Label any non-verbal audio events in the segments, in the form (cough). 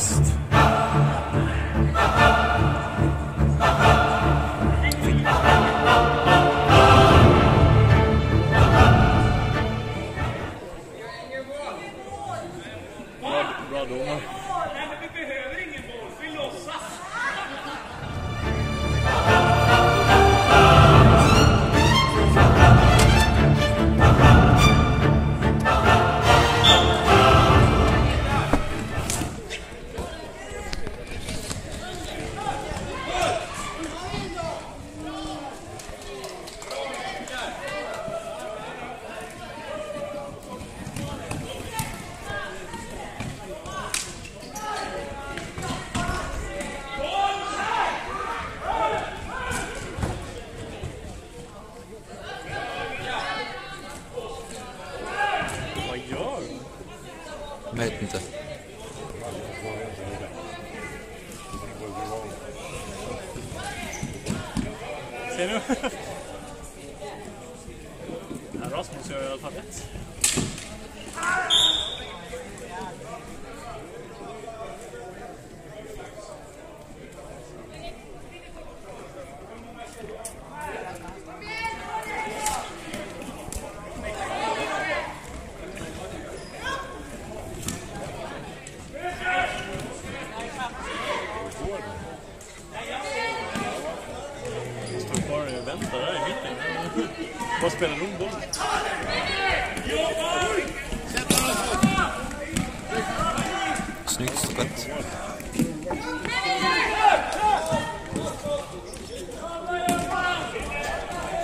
Visst. Bra, bra Rasmus gör i alla fall rätt. Står kvar och väntar där i mitten. Vad spelar de boll? Snyggt stoppat.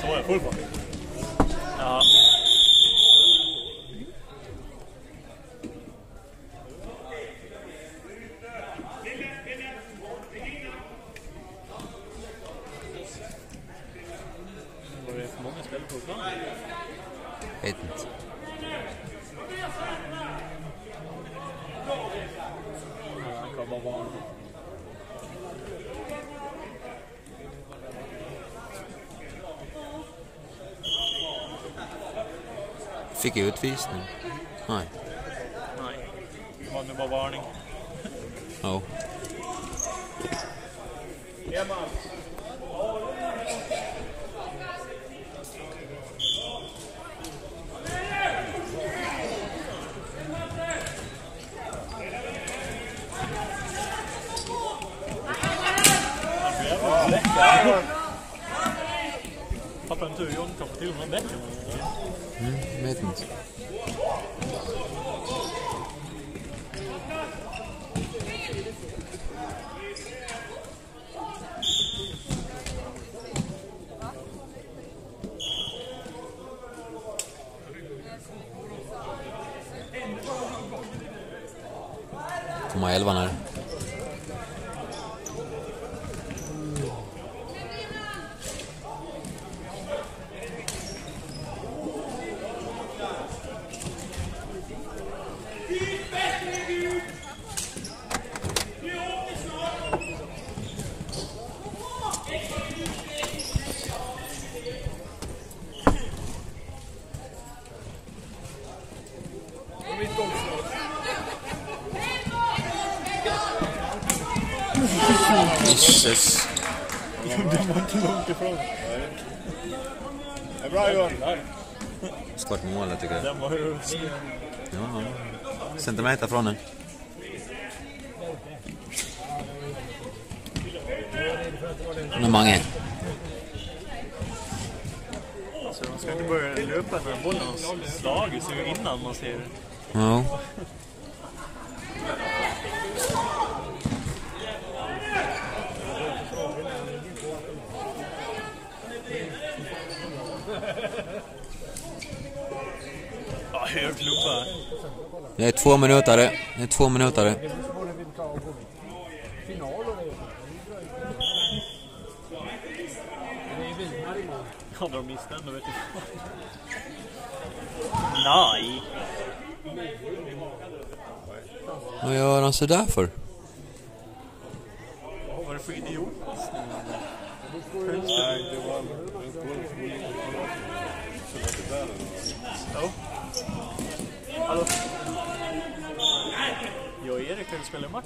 Så är det, full fart. Ja. Ja, Han kan bara vara... Fick jag utvisning? Nej. Nej. Det var nu bara varning. Ja. John kan få till. Mm, vet inte. Komma elvan här. Gisses. Det var inte långt ifrån. Det är bra Johan. Skott målet tycker jag. Den var ju. Ja. Centimeter från den. Nu mange. Så man ska inte börja löpa när bollen slagit sig innan man ser Ja. Ja, hög klubba. Det är två minuter det. Är två minuter det. De missat ändå vet du. Nej. Vad gör han sådär för? Vad var det för idiot? Nej, det var en boll Ja. Hallå? Jag och Erik ikväll spelar match.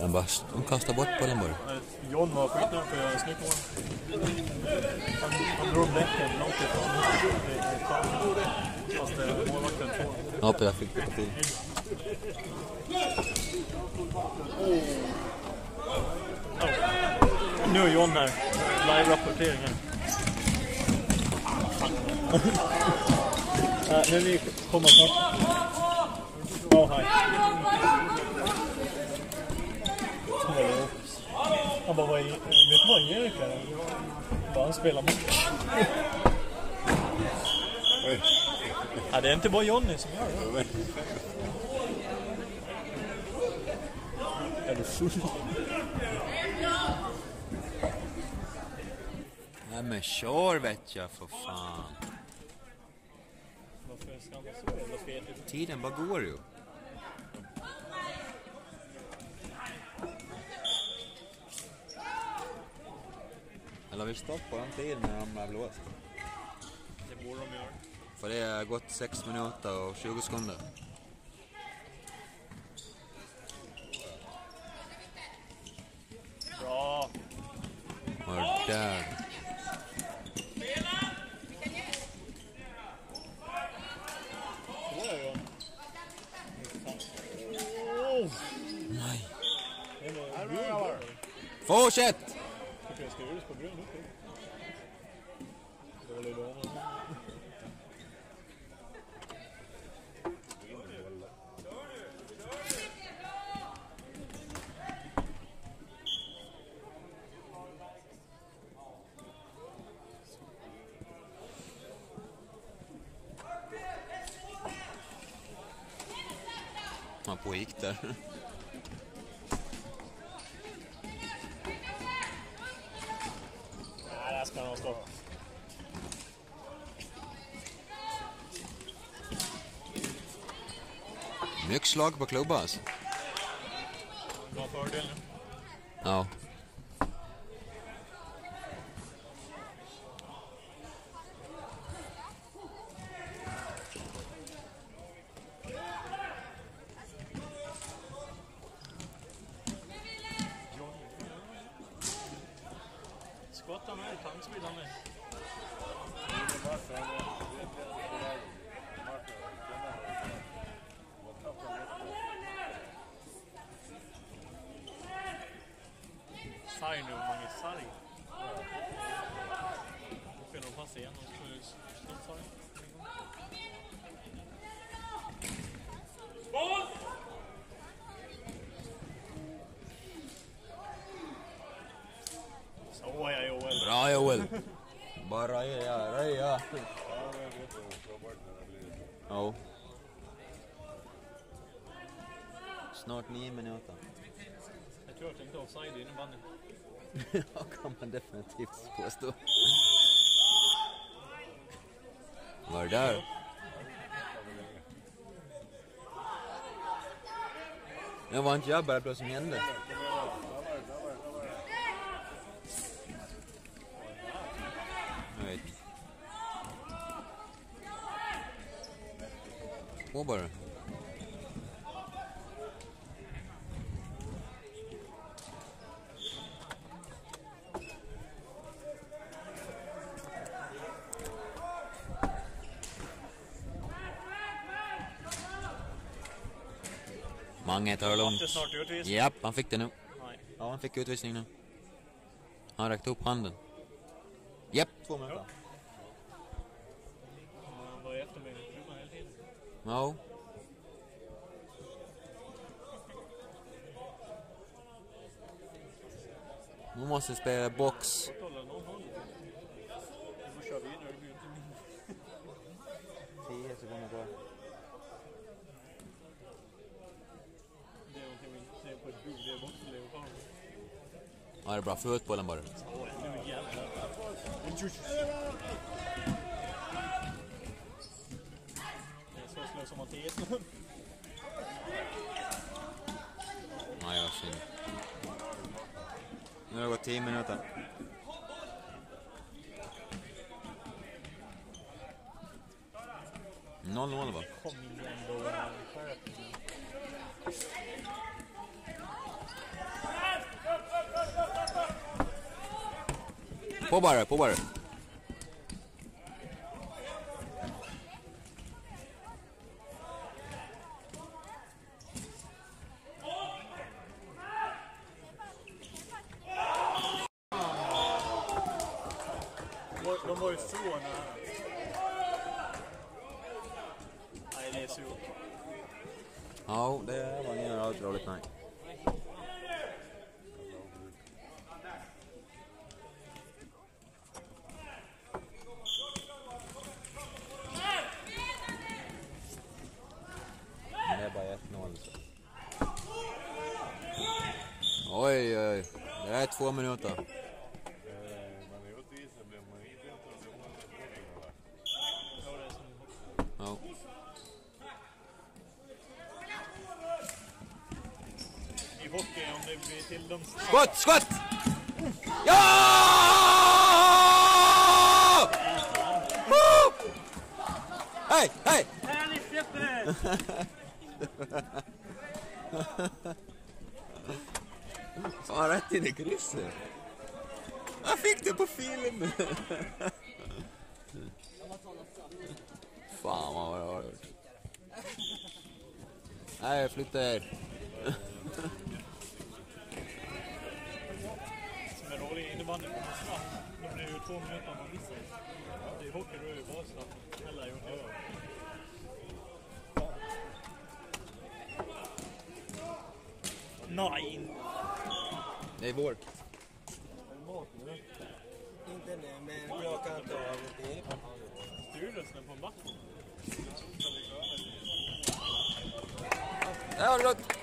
De, bara, de kastar bort bollen bara. Eh, John var skitnöjd för att göra snyggt mål. Han, han drog bäcken långt ifrån. Det är fan. Fast eh, målvakten får. Jag hoppas jag fick det på till. Nu är John här. Live-rapporteringen. uh, (laughs) nu vi kommer snart. Ja, hej. Han bara, vad är, vet du vad Erik är? Bara, han spelar match. Ja, det är inte bara Jonny som gör det. Är du full? Nej men kör vet jag för fan. Varför ska han vara så jävla fetig? Tiden bara går ju. Eller vi stoppar den tiden när de är blåst. Det borde de göra. För det har gått 6 minuter och 20 sekunder. Bra! Och där. Så är jag. Oh! Nej. Det var grund. Fortsätt! Tycker jag ska göra det på grund också. Dålig Fortsätt! Han pågick där. Ska han stå. Mycket slag på klubban alltså. Bra fördel nu. Ja. Skottar med, tankspridar med. Sarg nu, Mange. Sarg. Då spelar de pass igen och så står Sarg. Så ja, Joel. Bra Joel. Bara röja, röja. Ja. Snart nio minuter. Jag tror jag tänkte offside i innebandyn. (laughs) Ja, kan man definitivt påstå. Var det där? Det var inte jag bara vad som hände. Inte. Gå bara. Mange tar det Det lugnt. snart utvisning. Japp, han fick det nu. Nej. Ja, han fick utvisning nu. Han räckte upp handen. Japp, två minuter. Han var efter mig hela tiden. Ja. Nu måste spela box. Kolla, någon håller. Du Ja, det är bra. Få ut bollen bara. som Mattias. Nej, jag synd. Nu har det gått 10 minuter. Noll mål va? Kom igen då. På bara, på bara. De var- De var ju så nära. Nej, det är surt. Ja, det var ingen alls roligt nej. Det är bara 1-0. så. Oj, oj. Det är två minuter. Eh, Man är ute i isen blir man inte inte så många Ja, det är som- Ja. I hockey, om det blir till de Skott, skott! Ja! Woo! Hej, hej! Härligt Jeppe! (laughs) Fan, rätt in i krysset. Jag fick det på film. Fan vad jag har gjort. Nej, flytta er. Som är rolig i innebandy på straff. Då blir det ju två minuter om man missar. I hockey då är det ju bara straff. Eller gjort det. Det är vår. Inte nu, men jag kan ta det. Styrelsen på matchen. Har du något.